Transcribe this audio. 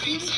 Please.